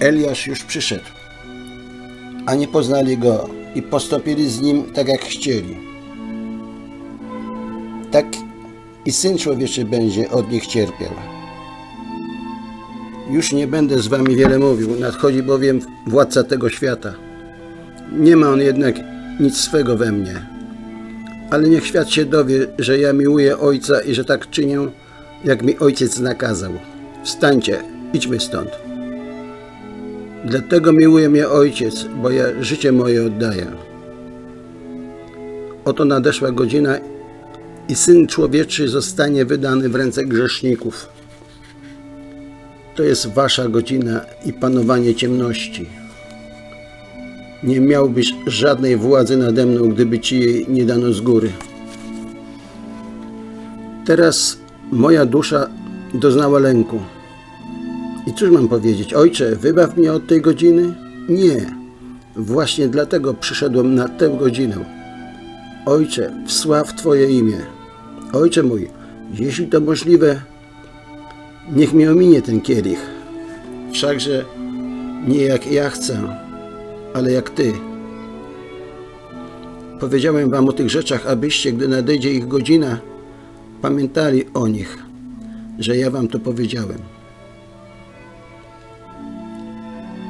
Eliasz już przyszedł, a nie poznali go i postąpili z nim tak, jak chcieli. Tak i Syn Człowieczy będzie od nich cierpiał. Już nie będę z wami wiele mówił, nadchodzi bowiem władca tego świata. Nie ma on jednak nic swego we mnie. Ale niech świat się dowie, że ja miłuję Ojca i że tak czynię, jak mi Ojciec nakazał. Wstańcie, idźmy stąd. Dlatego miłuje mnie Ojciec, bo ja życie moje oddaję. Oto nadeszła godzina i Syn Człowieczy zostanie wydany w ręce grzeszników. To jest wasza godzina i panowanie ciemności. Nie miałbyś żadnej władzy nade mną, gdyby ci jej nie dano z góry. Teraz moja dusza doznała lęku. Cóż mam powiedzieć? Ojcze, wybaw mnie od tej godziny? Nie. Właśnie dlatego przyszedłem na tę godzinę. Ojcze, wsław Twoje imię. Ojcze mój, jeśli to możliwe, niech mi ominie ten kielich. Wszakże nie jak ja chcę, ale jak Ty. Powiedziałem Wam o tych rzeczach, abyście, gdy nadejdzie ich godzina, pamiętali o nich, że ja Wam to powiedziałem.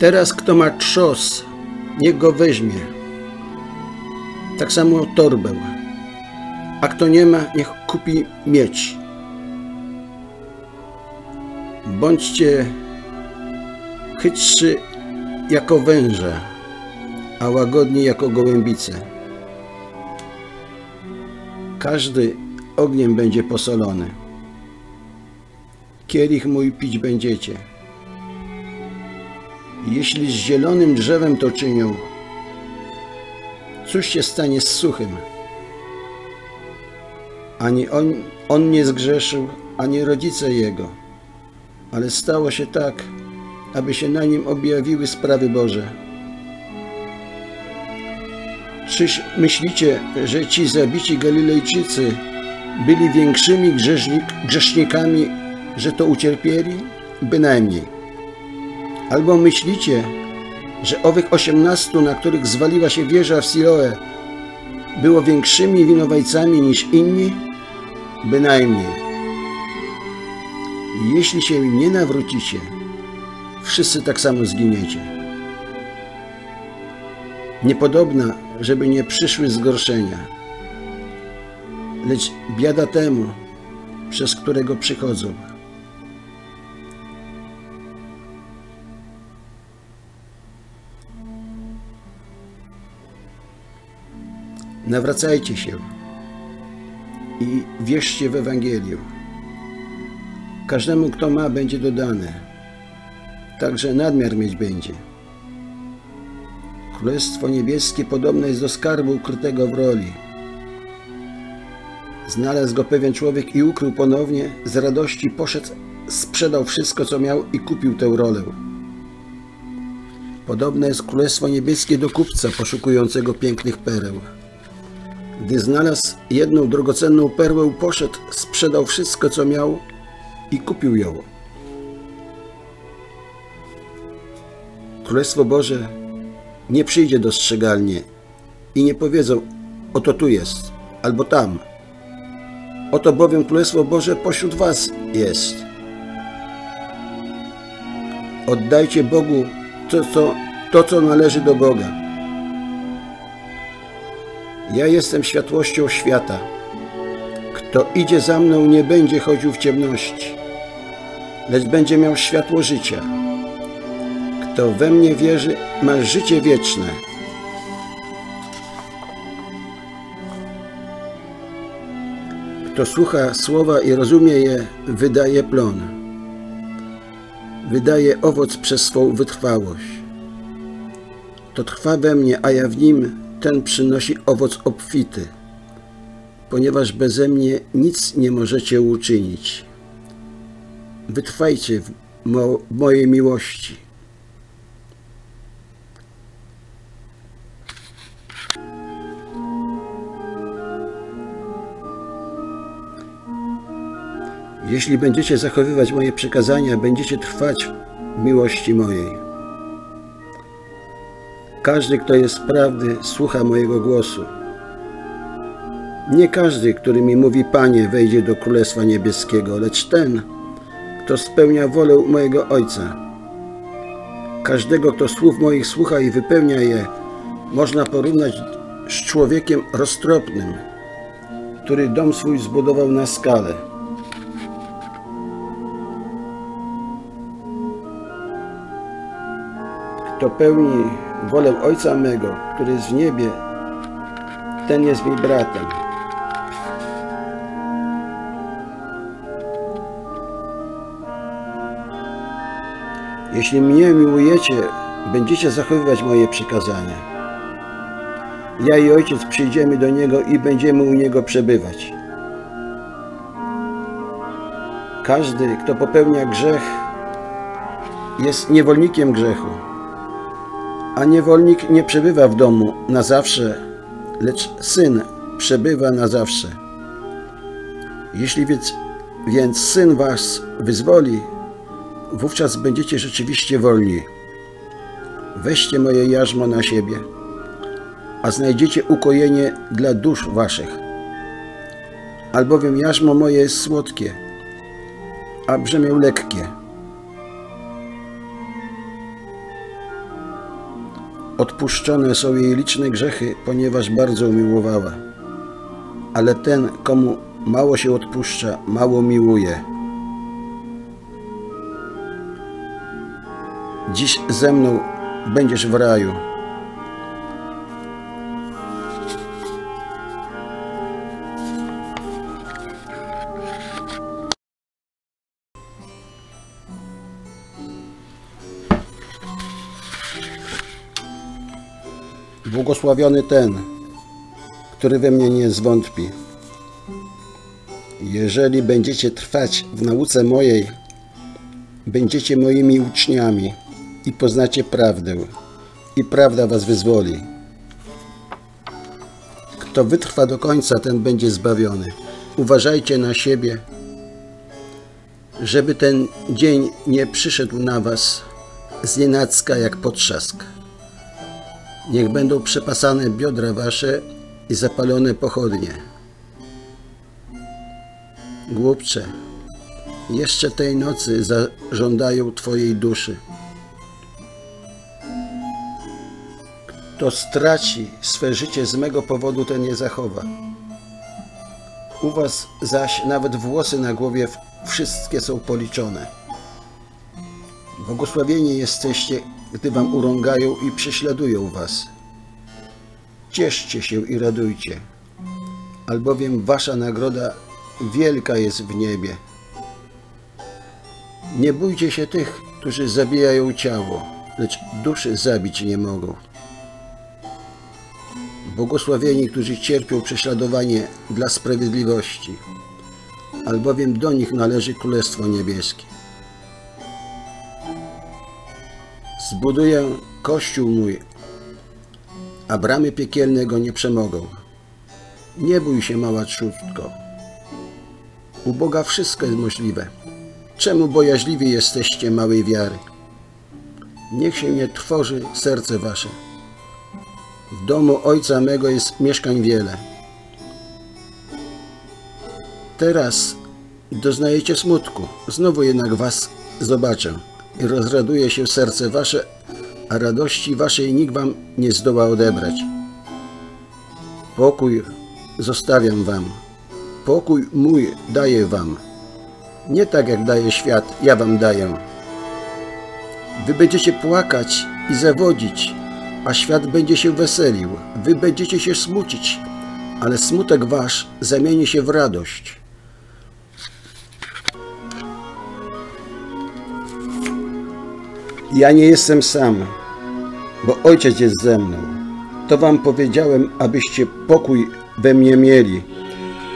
Teraz kto ma trzos, niech go weźmie. Tak samo torbę. A kto nie ma, niech kupi miecz. Bądźcie chytrzy jako węże, a łagodni jako gołębice. Każdy ogniem będzie posolony. Kielich mój pić będziecie. Jeśli z zielonym drzewem to czynią, cóż się stanie z suchym? Ani on, on nie zgrzeszył, ani rodzice jego, ale stało się tak, aby się na nim objawiły sprawy Boże. Czyż myślicie, że ci zabici Galilejczycy byli większymi grzesznik, grzesznikami, że to ucierpieli? Bynajmniej. Albo myślicie, że owych osiemnastu, na których zwaliła się wieża w Siloe, było większymi winowajcami niż inni? Bynajmniej. Jeśli się nie nawrócicie, wszyscy tak samo zginiecie. Niepodobna, żeby nie przyszły zgorszenia, lecz biada temu, przez którego przychodzą. Nawracajcie się i wierzcie w Ewangelię. Każdemu, kto ma, będzie dodane. Także nadmiar mieć będzie. Królestwo niebieskie podobne jest do skarbu ukrytego w roli. Znalazł go pewien człowiek i ukrył ponownie. Z radości poszedł, sprzedał wszystko, co miał i kupił tę rolę. Podobne jest Królestwo Niebieskie do kupca poszukującego pięknych pereł. Gdy znalazł jedną drogocenną perłę, poszedł, sprzedał wszystko, co miał i kupił ją. Królestwo Boże nie przyjdzie dostrzegalnie i nie powiedzą, oto tu jest, albo tam. Oto bowiem Królestwo Boże pośród was jest. Oddajcie Bogu to, co, to, co należy do Boga. Ja jestem światłością świata. Kto idzie za mną, nie będzie chodził w ciemności, lecz będzie miał światło życia. Kto we mnie wierzy, ma życie wieczne. Kto słucha słowa i rozumie je, wydaje plon. Wydaje owoc przez swą wytrwałość. To trwa we mnie, a ja w nim, ten przynosi owoc obfity, ponieważ beze mnie nic nie możecie uczynić. Wytrwajcie w mo mojej miłości. Jeśli będziecie zachowywać moje przykazania, będziecie trwać w miłości mojej, Każdy, kto jest prawdy, słucha mojego głosu. Nie każdy, który mi mówi Panie, wejdzie do Królestwa Niebieskiego, lecz ten, kto spełnia wolę mojego Ojca. Każdego, kto słów moich słucha i wypełnia je, można porównać z człowiekiem roztropnym, który dom swój zbudował na skalę. Kto pełni wolę Ojca mego, który jest w niebie, ten jest mi bratem. Jeśli mnie miłujecie, będziecie zachowywać moje przykazania. Ja i Ojciec przyjdziemy do Niego i będziemy u Niego przebywać. Każdy, kto popełnia grzech, jest niewolnikiem grzechu. A niewolnik nie przebywa w domu na zawsze, lecz syn przebywa na zawsze. Jeśli więc, więc syn was wyzwoli, wówczas będziecie rzeczywiście wolni. Weźcie moje jarzmo na siebie, a znajdziecie ukojenie dla dusz waszych. Albowiem jarzmo moje jest słodkie, a brzemię lekkie. Odpuszczone są jej liczne grzechy, ponieważ bardzo umiłowała. Ale ten, komu mało się odpuszcza, mało miłuje. Dziś ze mną będziesz w raju. Błogosławiony ten, który we mnie nie zwątpi. Jeżeli będziecie trwać w nauce mojej, będziecie moimi uczniami i poznacie prawdę, i prawda was wyzwoli. Kto wytrwa do końca, ten będzie zbawiony. Uważajcie na siebie, żeby ten dzień nie przyszedł na was znienacka jak potrzask. Niech będą przepasane biodra wasze i zapalone pochodnie. Głupcze, jeszcze tej nocy zażądają Twojej duszy. Kto straci swe życie z mego powodu, ten je zachowa. U was zaś nawet włosy na głowie wszystkie są policzone. Błogosławieni jesteście, gdy wam urągają i prześladują was. Cieszcie się i radujcie, albowiem wasza nagroda wielka jest w niebie. Nie bójcie się tych, którzy zabijają ciało, lecz duszy zabić nie mogą. Błogosławieni, którzy cierpią prześladowanie dla sprawiedliwości, albowiem do nich należy Królestwo Niebieskie. Zbuduję Kościół mój, a bramy piekielne go nie przemogą. Nie bój się, mała trzutko. U Boga wszystko jest możliwe. Czemu bojaźliwi jesteście małej wiary? Niech się nie trwoży serce wasze. W domu Ojca mego jest mieszkań wiele. Teraz doznajecie smutku, znowu jednak was zobaczę i rozraduje się serce wasze, a radości waszej nikt wam nie zdoła odebrać. Pokój zostawiam wam, pokój mój daję wam. Nie tak jak daje świat, ja wam daję. Wy będziecie płakać i zawodzić, a świat będzie się weselił. Wy będziecie się smucić, ale smutek wasz zamieni się w radość. Ja nie jestem sam, bo Ojciec jest ze mną. To wam powiedziałem, abyście pokój we mnie mieli.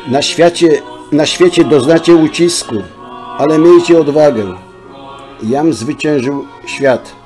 Na świecie, na świecie doznacie ucisku, ale miejcie odwagę. Jam zwyciężył świat.